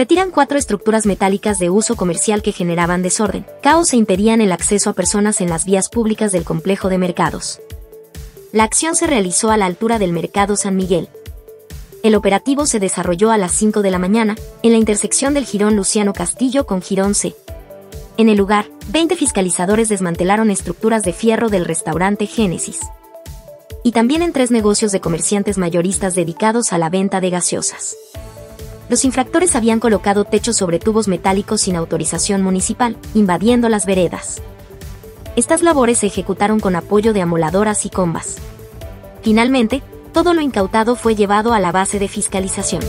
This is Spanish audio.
Retiran cuatro estructuras metálicas de uso comercial que generaban desorden, caos e impedían el acceso a personas en las vías públicas del complejo de mercados. La acción se realizó a la altura del Mercado San Miguel. El operativo se desarrolló a las 5 de la mañana, en la intersección del Girón Luciano Castillo con Girón C. En el lugar, 20 fiscalizadores desmantelaron estructuras de fierro del restaurante Génesis. Y también en tres negocios de comerciantes mayoristas dedicados a la venta de gaseosas los infractores habían colocado techos sobre tubos metálicos sin autorización municipal, invadiendo las veredas. Estas labores se ejecutaron con apoyo de amoladoras y combas. Finalmente, todo lo incautado fue llevado a la base de fiscalización.